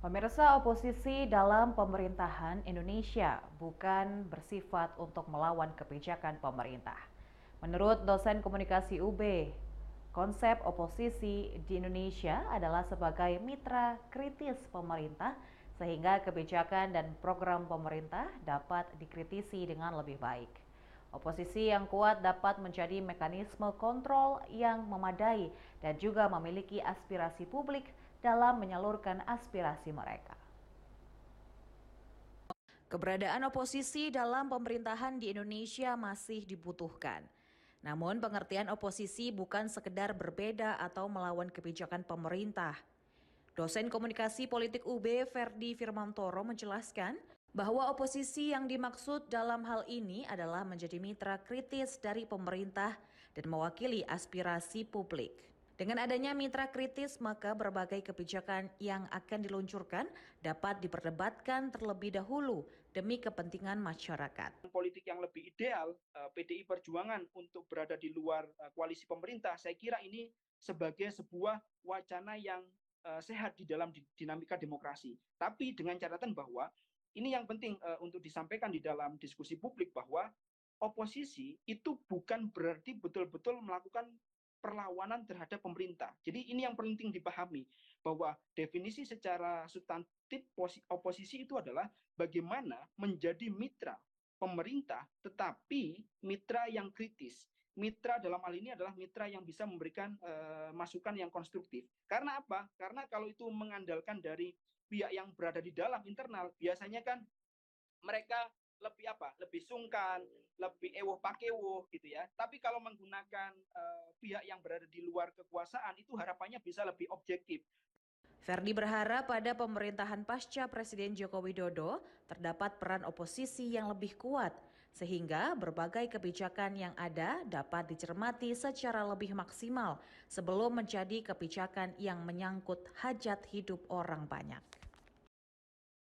Pemirsa oposisi dalam pemerintahan Indonesia bukan bersifat untuk melawan kebijakan pemerintah. Menurut dosen komunikasi UB, konsep oposisi di Indonesia adalah sebagai mitra kritis pemerintah sehingga kebijakan dan program pemerintah dapat dikritisi dengan lebih baik. Oposisi yang kuat dapat menjadi mekanisme kontrol yang memadai dan juga memiliki aspirasi publik dalam menyalurkan aspirasi mereka. Keberadaan oposisi dalam pemerintahan di Indonesia masih dibutuhkan. Namun pengertian oposisi bukan sekedar berbeda atau melawan kebijakan pemerintah. Dosen Komunikasi Politik UB Ferdi Firmantoro menjelaskan bahwa oposisi yang dimaksud dalam hal ini adalah menjadi mitra kritis dari pemerintah dan mewakili aspirasi publik. Dengan adanya mitra kritis, maka berbagai kebijakan yang akan diluncurkan dapat diperdebatkan terlebih dahulu demi kepentingan masyarakat. Politik yang lebih ideal eh, PDI Perjuangan untuk berada di luar eh, koalisi pemerintah, saya kira ini sebagai sebuah wacana yang eh, sehat di dalam dinamika demokrasi. Tapi dengan catatan bahwa ini yang penting untuk disampaikan di dalam diskusi publik bahwa oposisi itu bukan berarti betul-betul melakukan perlawanan terhadap pemerintah. Jadi ini yang penting dipahami bahwa definisi secara substantif oposisi itu adalah bagaimana menjadi mitra pemerintah tetapi mitra yang kritis. Mitra dalam hal ini adalah mitra yang bisa memberikan uh, masukan yang konstruktif. Karena apa? Karena kalau itu mengandalkan dari pihak yang berada di dalam internal, biasanya kan mereka lebih apa? Lebih sungkan, lebih ewoh pakewoh gitu ya. Tapi kalau menggunakan uh, pihak yang berada di luar kekuasaan itu harapannya bisa lebih objektif. Ferdi berharap pada pemerintahan pasca Presiden Joko Widodo terdapat peran oposisi yang lebih kuat sehingga berbagai kebijakan yang ada dapat dicermati secara lebih maksimal sebelum menjadi kebijakan yang menyangkut hajat hidup orang banyak.